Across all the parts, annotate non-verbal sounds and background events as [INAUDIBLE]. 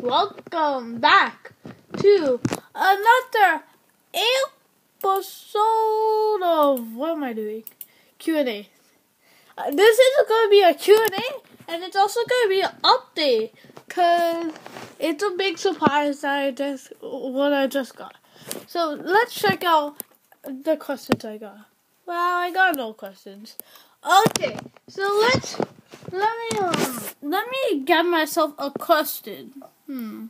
welcome back to another episode of what am I doing? Q and A. Uh, this is going to be a Q and it's also going to be an update because it's a big surprise that I just what I just got. So let's check out the questions I got. Well, I got no questions. Okay, so let's let me um, let me get myself a question. Hmm.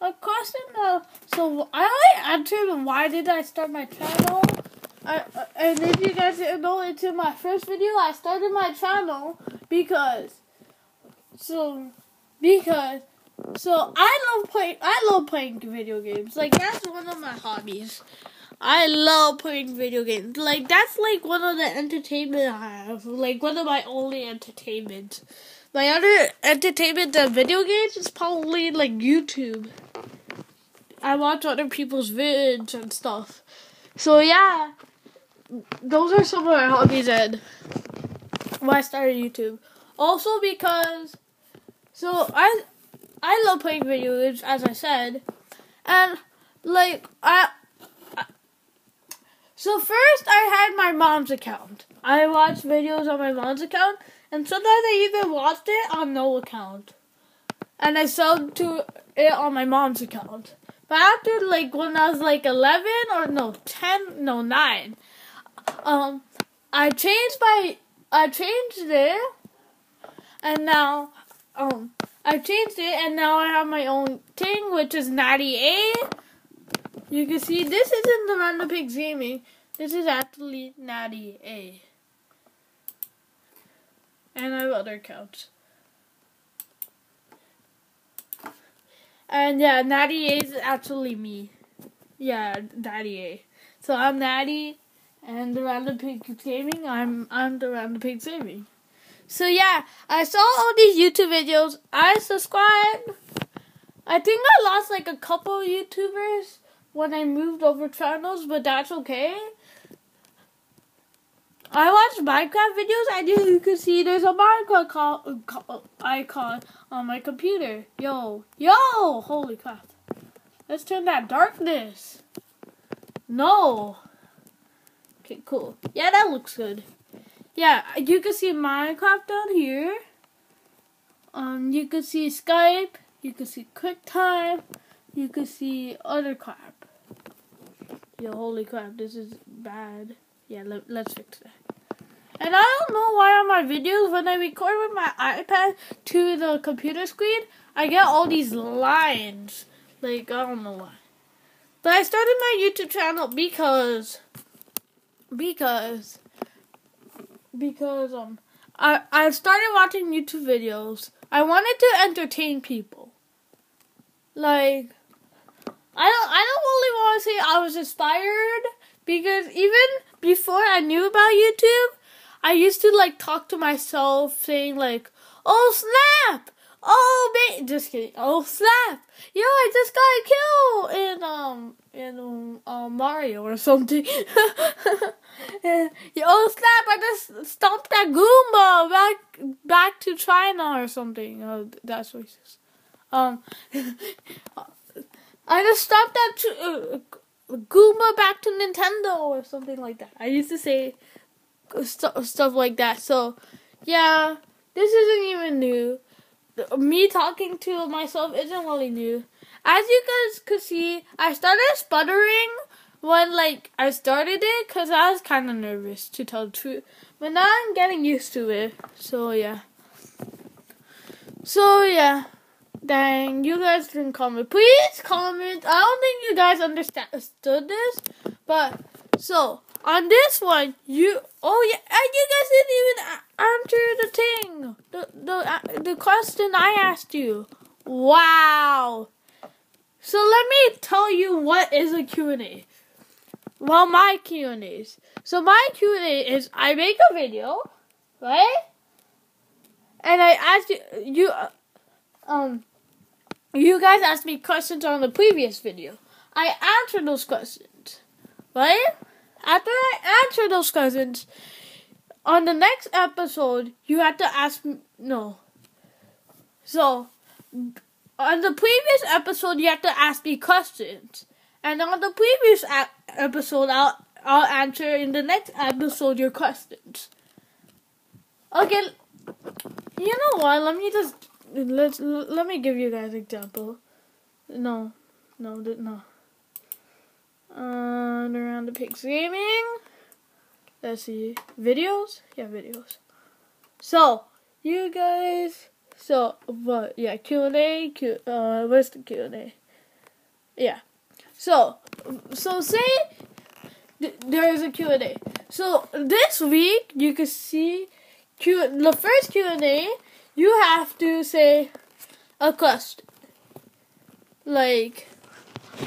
A question. Uh, so I only answered why did I start my channel. I, uh, and if you guys didn't know, into my first video, I started my channel because. So, because. So I love playing. I love playing video games. Like that's one of my hobbies. I love playing video games. Like that's like one of the entertainment I have. Like one of my only entertainment. My other entertainment than video games is probably like YouTube. I watch other people's vids and stuff. So yeah, those are some of my hobbies and why I started YouTube. Also because, so I, I love playing video games as I said, and like I so first, I had my mom's account. I watched videos on my mom's account, and sometimes I even watched it on no account. And I sold to it on my mom's account. But after like when I was like eleven or no ten no nine, um, I changed my I changed it, and now um I changed it, and now I have my own thing, which is Natty A. You can see this isn't the Random Pigz Gaming. This is actually Natty A. And I have other accounts. And yeah, Natty A is actually me. Yeah, Natty A. So I'm Natty and the Random Pigz Gaming. I'm I'm the Random Pigz Gaming. So yeah, I saw all these YouTube videos. I subscribed. I think I lost like a couple YouTubers when I moved over channels, but that's okay. I watched Minecraft videos and you can see there's a Minecraft co- co- icon on my computer. Yo, yo, holy crap. Let's turn that darkness. No. Okay, cool. Yeah, that looks good. Yeah, you can see Minecraft down here. Um, you can see Skype. You can see QuickTime. You can see other crap. Yo, holy crap, this is bad. Yeah, let, let's fix that. And I don't know why on my videos, when I record with my iPad to the computer screen, I get all these lines. Like, I don't know why. But I started my YouTube channel because, because, because, um, I, I started watching YouTube videos. I wanted to entertain people. Like, I don't I don't really want to say I was inspired because even before I knew about YouTube, I used to like talk to myself saying like, "Oh snap! Oh man, just kidding. Oh snap! Yo, I just got a kill in um in um, um Mario or something. [LAUGHS] oh snap! I just stomped that Goomba back back to China or something. Oh, that's racist. Um, [LAUGHS] I just stopped that to, uh, Goomba back to Nintendo or something like that. I used to say st- stuff like that. So, yeah, this isn't even new. Me talking to myself isn't really new. As you guys could see, I started sputtering when like I started it because I was kind of nervous to tell the truth. But now I'm getting used to it. So yeah. So yeah. Dang, you guys can comment. Please comment. I don't think you guys understood this, but so on this one, you oh yeah, and you guys didn't even answer the thing, the the uh, the question I asked you. Wow. So let me tell you what is a Q&A. Well, my Q&As. So my Q&A is I make a video, right? And I ask you, you uh, um, you guys asked me questions on the previous video. I answered those questions, right? After I answer those questions, on the next episode, you have to ask me, no. So, on the previous episode, you have to ask me questions, and on the previous episode, I'll I'll answer in the next episode your questions. Okay, you know what? Let me just let's let me give you guys an example. No, no, no. Uh, around the pigs gaming. Let's see videos. Yeah, videos. So you guys. So what? Yeah, Q and A. Q. Uh, where's the Q and A? Yeah. So so say th- there is a Q and A. So this week you can see Q. The first Q and A. You have to say a question. Like,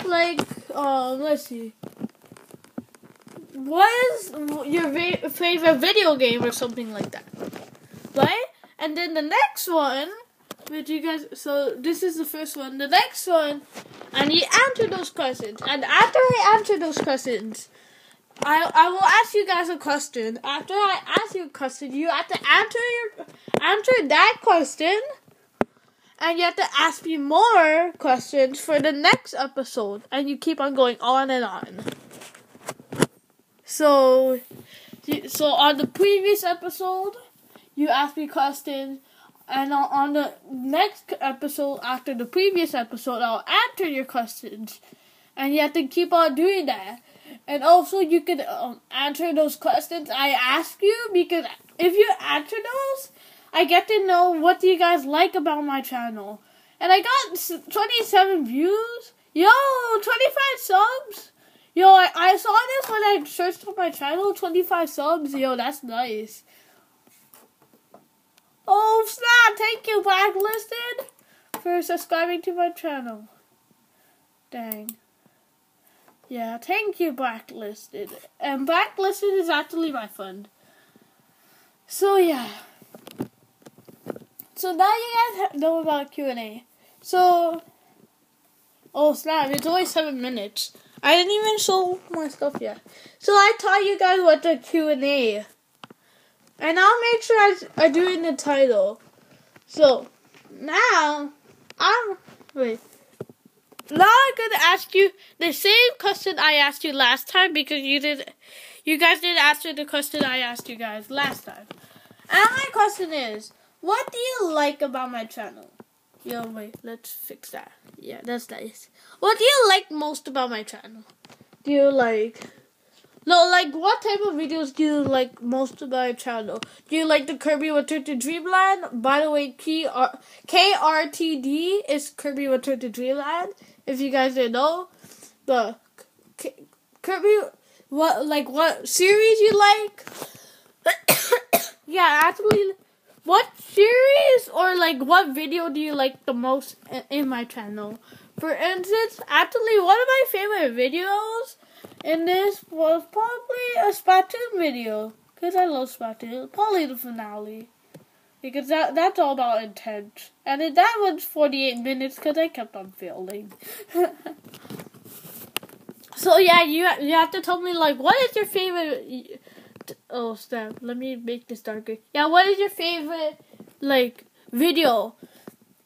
like, um, let's see. What is your va- favorite video game or something like that? Right? And then the next one, which you guys, so this is the first one. The next one, and you answer those questions. And after I answer those questions, I I will ask you guys a question. After I ask you a question, you have to answer your answer that question, and you have to ask me more questions for the next episode. And you keep on going on and on. So, so on the previous episode, you asked me questions, and on the next episode after the previous episode, I'll answer your questions, and you have to keep on doing that. And also, you can um, answer those questions I ask you because if you answer those, I get to know what do you guys like about my channel. And I got 27 views. Yo, 25 subs. Yo, I, I saw this when I searched for my channel. 25 subs. Yo, that's nice. Oh, snap. Thank you, Blacklisted, for subscribing to my channel. Dang. Yeah, thank you, Blacklisted. And Blacklisted is actually my friend. So, yeah. So now you guys know about Q&A. So, oh snap, it's only seven minutes. I didn't even show my stuff yet. So I taught you guys what the Q&A. And I'll make sure I, I do it in the title. So, now, I'm, wait. Now I'm gonna ask you the same question I asked you last time because you did, you guys didn't answer the question I asked you guys last time. And my question is, what do you like about my channel? Yo, wait, let's fix that. Yeah, that's nice. What do you like most about my channel? Do you like... No, like, what type of videos do you like most about my channel? Do you like the Kirby Return to Dreamland? By the way, KRTD is Kirby Return to Dreamland. If you guys didn't know. The Kirby... What, like, what series you like? [COUGHS] yeah, actually what series or like what video do you like the most in my channel? For instance, actually one of my favorite videos in this was probably a Splatoon video. Because I love Splatoon. Probably the finale. Because that that's all about intent. And that was 48 minutes because I kept on failing. [LAUGHS] so yeah, you you have to tell me like what is your favorite oh snap let me make this darker yeah what is your favorite like video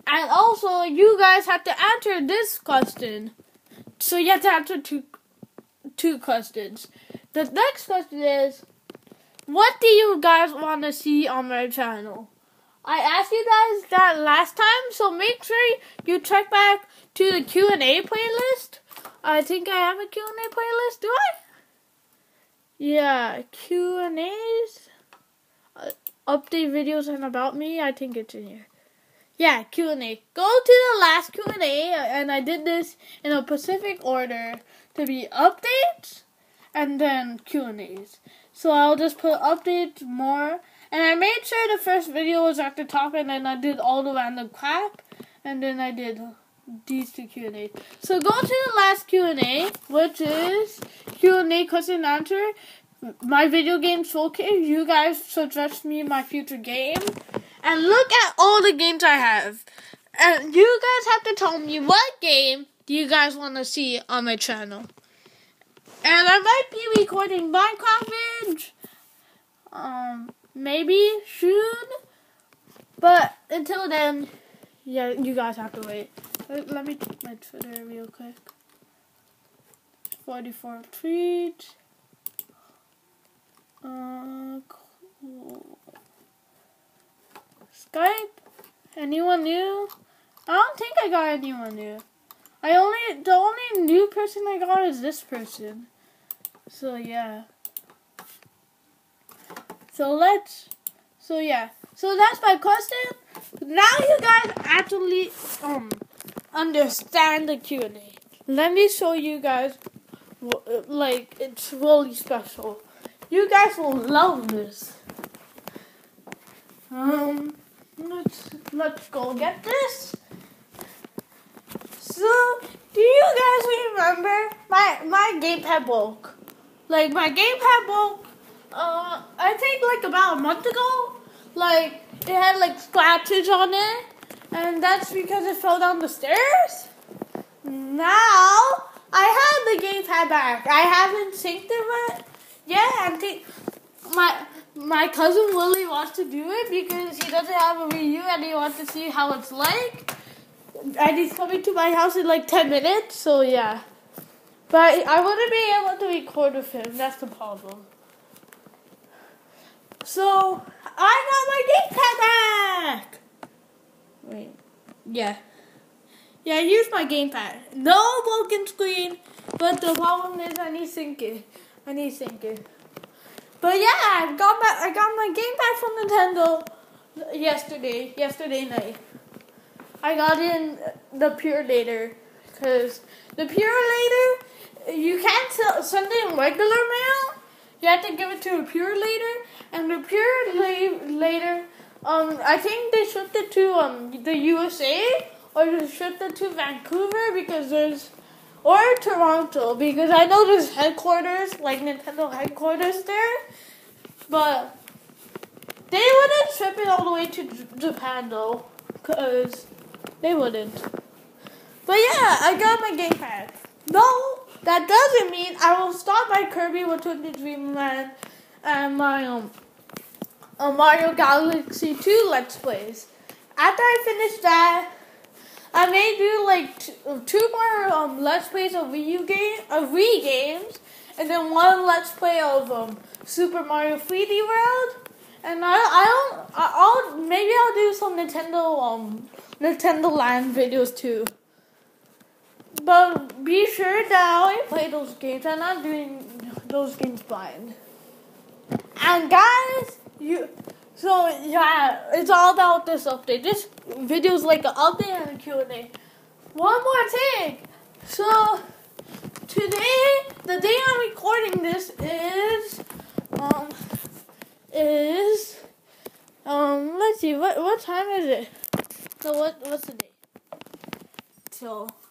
and also you guys have to answer this question so you have to answer two two questions the next question is what do you guys want to see on my channel I asked you guys that last time, so make sure you check back to the Q&A playlist. I think I have a Q&A playlist, do I? Yeah, Q and A's, uh, update videos and about me. I think it's in here. Yeah, Q and A. Go to the last Q and I did this in a specific order to be updates and then Q and A's. So I'll just put updates more, and I made sure the first video was at the top, and then I did all the random crap, and then I did these two Q and A. So go to the last Q and A, which is Q and A question and answer. My video game showcase. You guys suggest me my future game, and look at all the games I have. And you guys have to tell me what game do you guys want to see on my channel. And I might be recording Minecraft vids, um, maybe soon. But until then, yeah, you guys have to wait. Let, let me check my Twitter real quick. 44 tweets. Uh, cool. Skype? Anyone new? I don't think I got anyone new. I only the only new person I got is this person. So yeah. So let's so yeah. So that's my question. Now you guys actually um understand the Q&A. Let me show you guys like it's really special. You guys will love this. Um let's let's go get this. So, do you guys remember my my gamepad broke? Like my gamepad broke. Uh, I think like about a month ago. Like it had like scratches on it, and that's because it fell down the stairs. Now I have the gamepad back. I haven't synced it yet. Yeah, I think my my cousin Willie wants to do it because he doesn't have a Wii U and he wants to see how it's like. And he's coming to my house in like 10 minutes, so yeah. But I wouldn't be able to record with him, that's the problem. So, I got my gamepad back! Wait, yeah. Yeah, here's my gamepad. No broken screen, but the problem is I need sync it. I need sync it. But yeah, I got my I got my gamepad from Nintendo yesterday, yesterday night. I got in the Purolator because the Purolator you can't send in regular mail. You have to give it to a Purolator, and the Purolator, um, I think they shipped it to um the USA or they shipped it to Vancouver because there's or Toronto because I know there's headquarters like Nintendo headquarters there, but they wouldn't ship it all the way to Japan though, cause they wouldn't. But yeah, I got my gamepad. No, that doesn't mean I will stop my Kirby Return to Dreamland and my um, uh, Mario Galaxy 2 Let's Plays. After I finish that, I may do like t- two more um, Let's Plays of Wii game, of Wii games, and then one Let's Play of um, Super Mario 3D World. And I, I'll, I'll maybe I'll do some Nintendo um Nintendo Land videos too. But be sure that I play those games. I'm not doing those games blind. And guys, you so yeah, it's all about this update. This video is like an update and a Q&A. One more thing. So today, the day I'm recording this is um is um let's see what what time is it? So what what's the date? So so